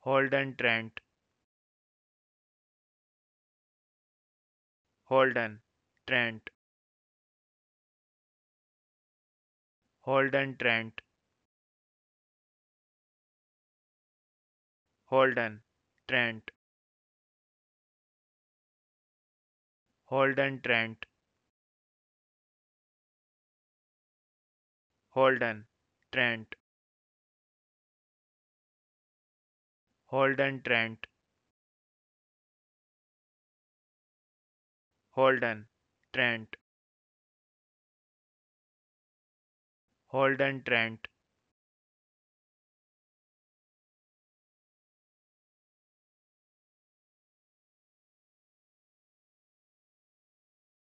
Holden Trent. Holden Trent. Holden Trent. Holden Trent. Holden Trent. Holden Trent Holden Trent. Holden Trent. Holden Trent